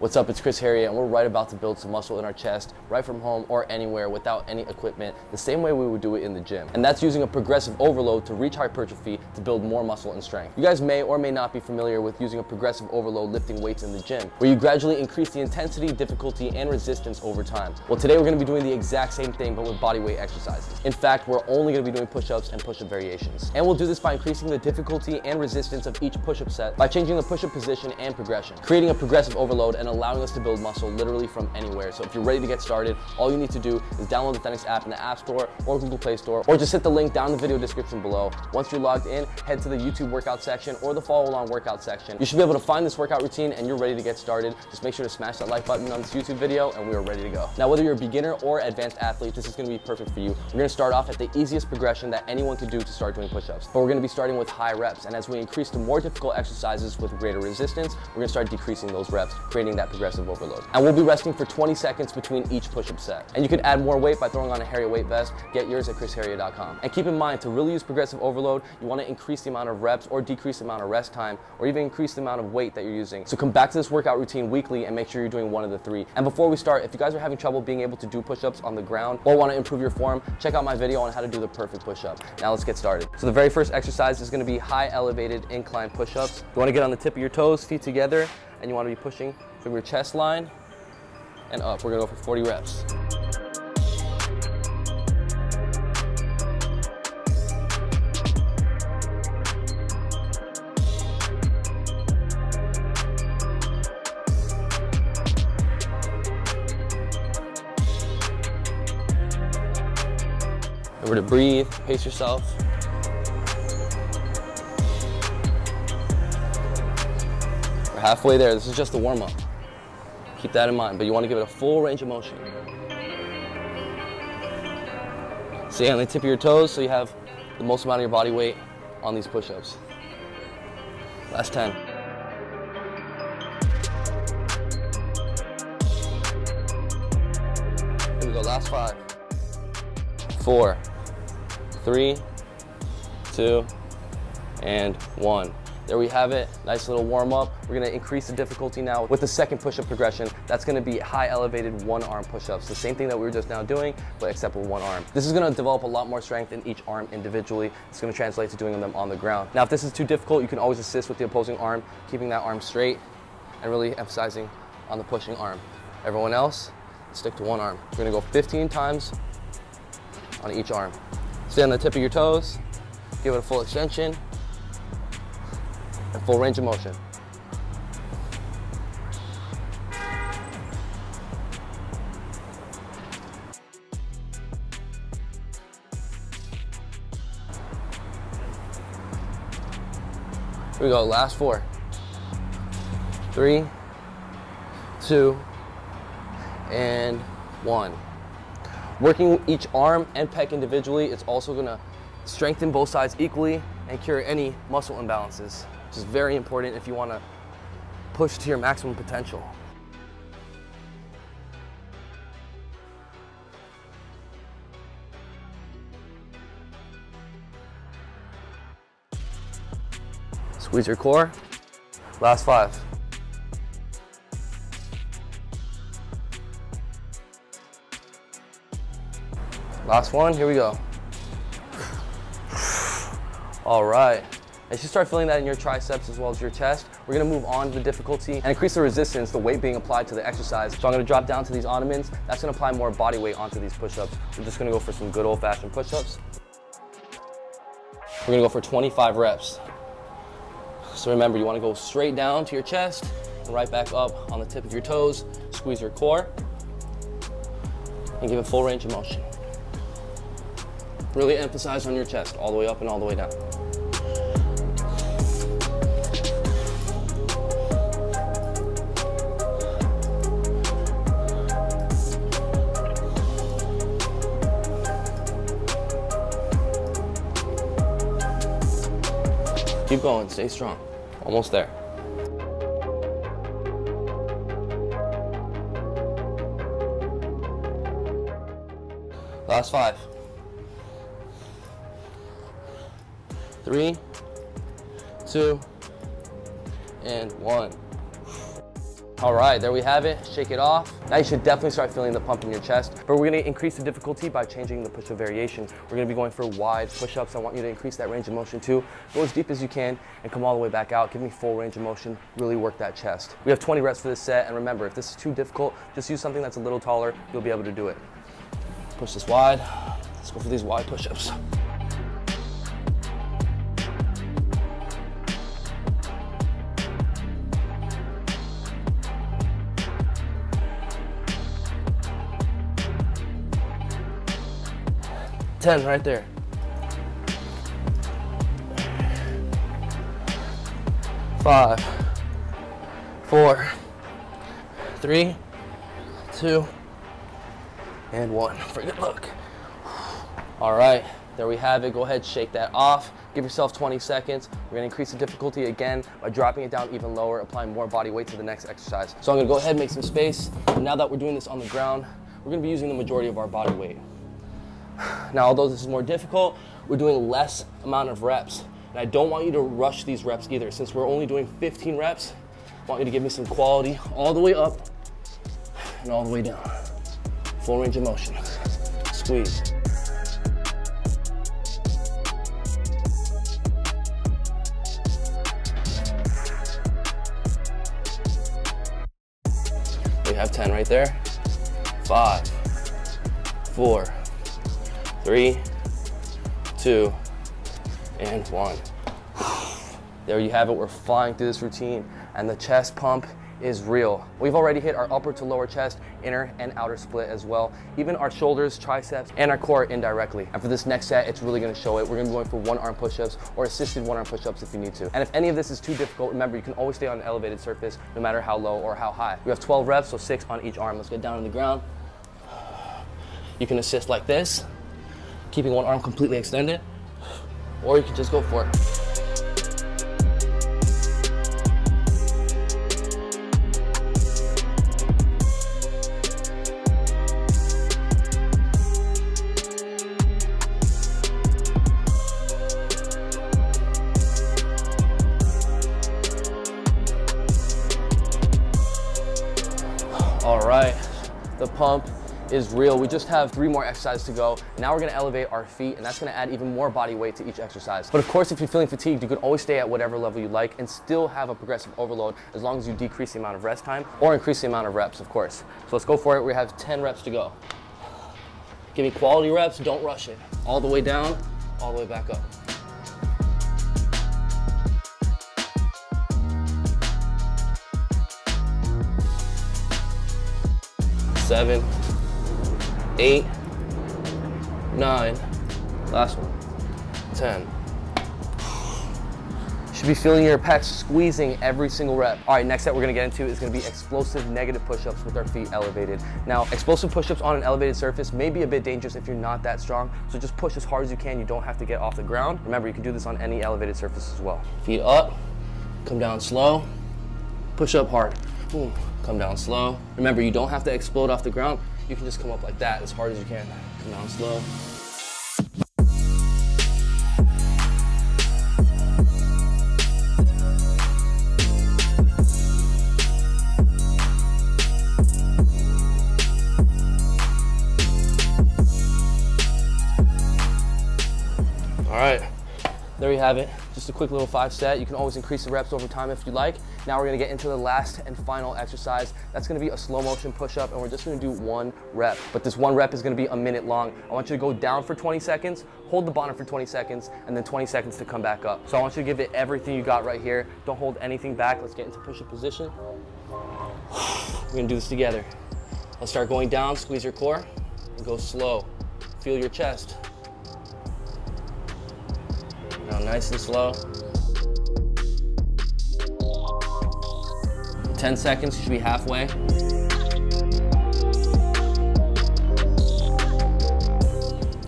What's up, it's Chris Heria, and we're right about to build some muscle in our chest, right from home or anywhere without any equipment, the same way we would do it in the gym. And that's using a progressive overload to reach hypertrophy to build more muscle and strength. You guys may or may not be familiar with using a progressive overload lifting weights in the gym, where you gradually increase the intensity, difficulty, and resistance over time. Well, today we're gonna be doing the exact same thing, but with body weight exercises. In fact, we're only gonna be doing push-ups and push-up variations. And we'll do this by increasing the difficulty and resistance of each push-up set by changing the push-up position and progression, creating a progressive overload and allowing us to build muscle literally from anywhere. So if you're ready to get started, all you need to do is download the Thenx app in the App Store or Google Play Store, or just hit the link down in the video description below. Once you're logged in, head to the YouTube workout section or the follow along workout section. You should be able to find this workout routine and you're ready to get started. Just make sure to smash that like button on this YouTube video and we are ready to go. Now, whether you're a beginner or advanced athlete, this is gonna be perfect for you. We're gonna start off at the easiest progression that anyone can do to start doing push-ups. But we're gonna be starting with high reps. And as we increase to more difficult exercises with greater resistance, we're gonna start decreasing those reps, creating that progressive overload. And we'll be resting for 20 seconds between each push-up set. And you can add more weight by throwing on a Heria weight vest. Get yours at chrisheria.com. And keep in mind, to really use progressive overload, you wanna increase the amount of reps or decrease the amount of rest time, or even increase the amount of weight that you're using. So come back to this workout routine weekly and make sure you're doing one of the three. And before we start, if you guys are having trouble being able to do push-ups on the ground or wanna improve your form, check out my video on how to do the perfect push-up. Now let's get started. So the very first exercise is gonna be high elevated incline push-ups. You wanna get on the tip of your toes, feet together, and you wanna be pushing from your chest line and up. We're gonna go for 40 reps. Remember to breathe, pace yourself. Halfway there. This is just the warm up. Keep that in mind, but you want to give it a full range of motion. Stay on the tip of your toes so you have the most amount of your body weight on these push ups. Last 10. Here we go, last five. Four, three, two, and one. There we have it, nice little warm up. We're gonna increase the difficulty now with the second push-up progression. That's gonna be high elevated one arm push-ups. The same thing that we were just now doing, but except with one arm. This is gonna develop a lot more strength in each arm individually. It's gonna translate to doing them on the ground. Now, if this is too difficult, you can always assist with the opposing arm, keeping that arm straight and really emphasizing on the pushing arm. Everyone else, stick to one arm. We're gonna go 15 times on each arm. Stay on the tip of your toes, give it a full extension, and full range of motion. Here we go, last four. Three, two, and one. Working each arm and pec individually, it's also gonna strengthen both sides equally and cure any muscle imbalances, which is very important if you wanna push to your maximum potential. Squeeze your core. Last five. Last one, here we go. All right. As you start feeling that in your triceps as well as your chest, we're gonna move on to the difficulty and increase the resistance, the weight being applied to the exercise. So I'm gonna drop down to these ottomans. That's gonna apply more body weight onto these push-ups. We're just gonna go for some good old fashioned push-ups. We're gonna go for 25 reps. So remember, you wanna go straight down to your chest and right back up on the tip of your toes. Squeeze your core and give it full range of motion. Really emphasize on your chest, all the way up and all the way down. Keep going, stay strong. Almost there. Last five. Three, two, and one. All right, there we have it. Shake it off. Now you should definitely start feeling the pump in your chest, but we're gonna increase the difficulty by changing the push-up variation. We're gonna be going for wide push-ups. I want you to increase that range of motion too. Go as deep as you can and come all the way back out. Give me full range of motion. Really work that chest. We have 20 reps for this set, and remember, if this is too difficult, just use something that's a little taller. You'll be able to do it. Push this wide. Let's go for these wide push-ups. Ten right there. Five, four, three, two, and one. For good luck. All right, there we have it. Go ahead, shake that off. Give yourself 20 seconds. We're gonna increase the difficulty again by dropping it down even lower, applying more body weight to the next exercise. So I'm gonna go ahead and make some space. Now that we're doing this on the ground, we're gonna be using the majority of our body weight. Now, although this is more difficult, we're doing less amount of reps. And I don't want you to rush these reps either. Since we're only doing 15 reps, I want you to give me some quality all the way up and all the way down. Full range of motion. Squeeze. We have 10 right there. Five, four, three, two, and one. There you have it, we're flying through this routine and the chest pump is real. We've already hit our upper to lower chest, inner and outer split as well. Even our shoulders, triceps, and our core indirectly. And for this next set, it's really gonna show it. We're gonna be going for one arm push-ups or assisted one arm push-ups if you need to. And if any of this is too difficult, remember you can always stay on an elevated surface no matter how low or how high. We have 12 reps, so six on each arm. Let's get down on the ground. You can assist like this, keeping one arm completely extended, or you can just go for it. All right, the pump is real. We just have three more exercises to go. Now we're gonna elevate our feet and that's gonna add even more body weight to each exercise. But of course, if you're feeling fatigued, you can always stay at whatever level you like and still have a progressive overload as long as you decrease the amount of rest time or increase the amount of reps, of course. So let's go for it. We have 10 reps to go. Give me quality reps, don't rush it. All the way down, all the way back up. Seven, eight, nine, last one, 10. Should be feeling your pecs squeezing every single rep. All right, next set we're gonna get into is gonna be explosive negative push-ups with our feet elevated. Now, explosive push-ups on an elevated surface may be a bit dangerous if you're not that strong, so just push as hard as you can. You don't have to get off the ground. Remember, you can do this on any elevated surface as well. Feet up, come down slow, push up hard. Boom, come down slow. Remember, you don't have to explode off the ground. You can just come up like that as hard as you can. Come down slow. There you have it. Just a quick little five set. You can always increase the reps over time if you like. Now we're gonna get into the last and final exercise. That's gonna be a slow motion push-up and we're just gonna do one rep. But this one rep is gonna be a minute long. I want you to go down for 20 seconds, hold the bottom for 20 seconds, and then 20 seconds to come back up. So I want you to give it everything you got right here. Don't hold anything back. Let's get into push-up position. We're gonna do this together. Let's start going down, squeeze your core, and go slow. Feel your chest. Now nice and slow. 10 seconds, you should be halfway.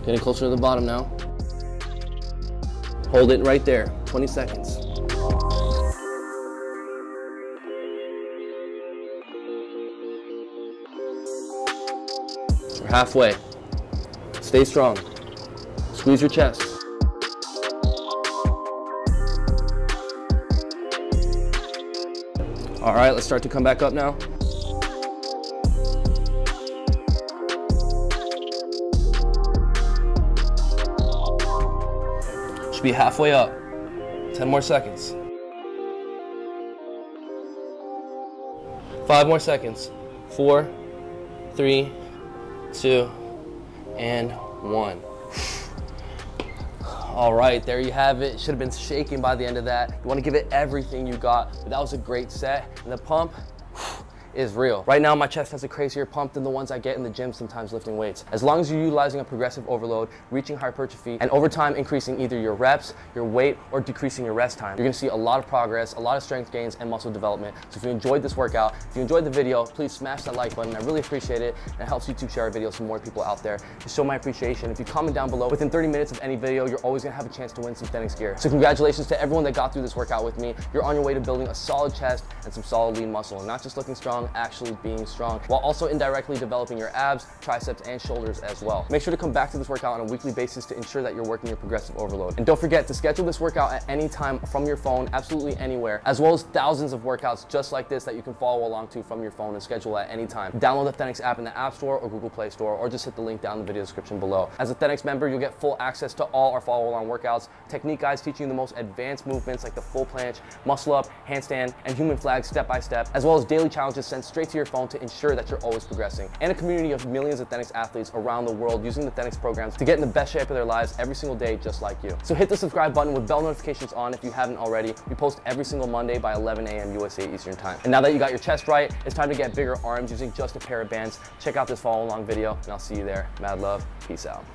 Getting closer to the bottom now. Hold it right there, 20 seconds. We're halfway. Stay strong. Squeeze your chest. All right, let's start to come back up now. Should be halfway up. 10 more seconds. Five more seconds. Four, three, two, and one. All right, there you have it. Should have been shaking by the end of that. You wanna give it everything you got, but that was a great set. And the pump, is real. Right now, my chest has a crazier pump than the ones I get in the gym sometimes lifting weights. As long as you're utilizing a progressive overload, reaching hypertrophy, and over time increasing either your reps, your weight, or decreasing your rest time, you're gonna see a lot of progress, a lot of strength gains, and muscle development. So if you enjoyed this workout, if you enjoyed the video, please smash that like button. I really appreciate it, and it helps YouTube share our videos to more people out there. To show my appreciation, if you comment down below, within 30 minutes of any video, you're always gonna have a chance to win some Thenx gear. So congratulations to everyone that got through this workout with me. You're on your way to building a solid chest and some solid lean muscle, and not just looking strong, actually being strong, while also indirectly developing your abs, triceps, and shoulders as well. Make sure to come back to this workout on a weekly basis to ensure that you're working your progressive overload. And don't forget to schedule this workout at any time from your phone, absolutely anywhere, as well as thousands of workouts just like this that you can follow along to from your phone and schedule at any time. Download the Thenx app in the App Store or Google Play Store, or just hit the link down in the video description below. As a Thenx member, you'll get full access to all our follow along workouts, technique guides teaching you the most advanced movements like the full planche, muscle up, handstand, and human flag step by step, as well as daily challenges sent straight to your phone to ensure that you're always progressing, and a community of millions of Thenx athletes around the world using the Thenx programs to get in the best shape of their lives every single day just like you. So hit the subscribe button with bell notifications on if you haven't already. We post every single Monday by 11 a.m. USA Eastern Time. And now that you got your chest right, it's time to get bigger arms using just a pair of bands. Check out this follow along video, and I'll see you there. Mad love. Peace out.